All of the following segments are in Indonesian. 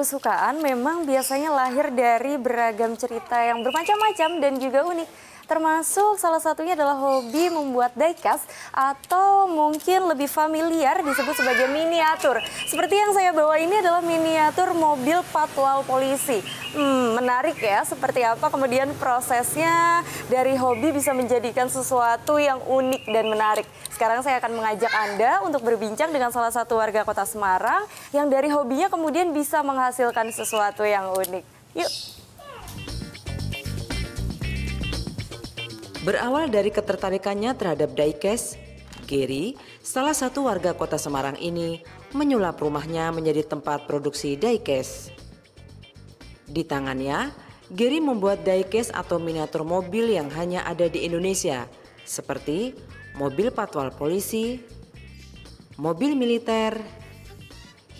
kesukaan memang biasanya lahir dari beragam cerita yang bermacam-macam dan juga unik. Termasuk salah satunya adalah hobi membuat diecast atau mungkin lebih familiar disebut sebagai miniatur. Seperti yang saya bawa ini adalah miniatur mobil patwal polisi. Hmm, menarik ya, seperti apa kemudian prosesnya dari hobi bisa menjadikan sesuatu yang unik dan menarik. Sekarang saya akan mengajak Anda untuk berbincang dengan salah satu warga kota Semarang yang dari hobinya kemudian bisa menghasilkan sesuatu yang unik. Yuk! Berawal dari ketertarikannya terhadap diecast, Gary, salah satu warga kota Semarang ini, menyulap rumahnya menjadi tempat produksi diecast. Di tangannya, Gary membuat diecast atau miniatur mobil yang hanya ada di Indonesia, seperti mobil patwal polisi, mobil militer,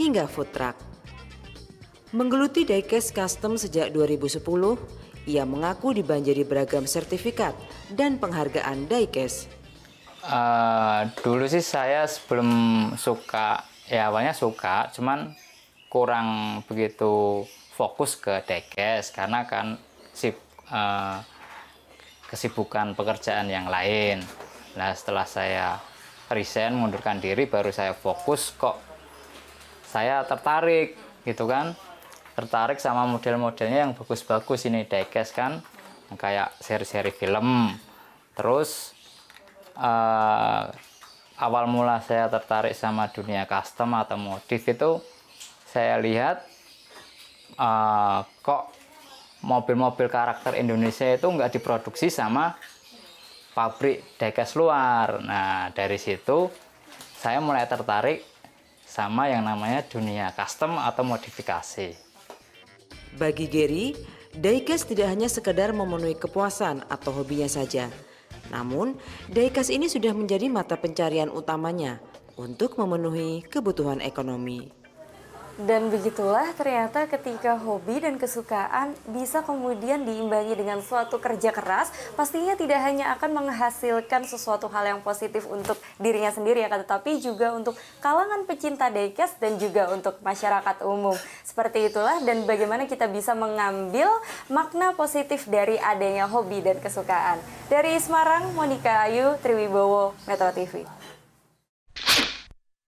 hingga food truck. Menggeluti diecast custom sejak 2010, ia mengaku dibanjiri beragam sertifikat dan penghargaan diecast. Uh, dulu sih saya sebelum suka, ya awalnya suka, cuman kurang begitu fokus ke diecast karena kan si uh, kesibukan pekerjaan yang lain. Nah setelah saya resign mundurkan diri baru saya fokus kok saya tertarik gitu kan tertarik sama model-modelnya yang bagus-bagus ini diecast kan. Kayak seri-seri film. Terus uh, awal mula saya tertarik sama dunia custom atau modif itu saya lihat uh, kok mobil-mobil karakter Indonesia itu nggak diproduksi sama pabrik diecast luar. Nah dari situ saya mulai tertarik sama yang namanya dunia custom atau modifikasi bagi Gary, diecast tidak hanya sekedar memenuhi kepuasan atau hobinya saja. Namun, diecast ini sudah menjadi mata pencarian utamanya untuk memenuhi kebutuhan ekonomi. Dan begitulah ternyata ketika hobi dan kesukaan bisa kemudian diimbangi dengan suatu kerja keras, pastinya tidak hanya akan menghasilkan sesuatu hal yang positif untuk dirinya sendiri ya, tetapi juga untuk kalangan pecinta diecast dan juga untuk masyarakat umum. Seperti itulah dan bagaimana kita bisa mengambil makna positif dari adanya hobi dan kesukaan. Dari Semarang, Monika Ayu, Triwibowo, Metro TV.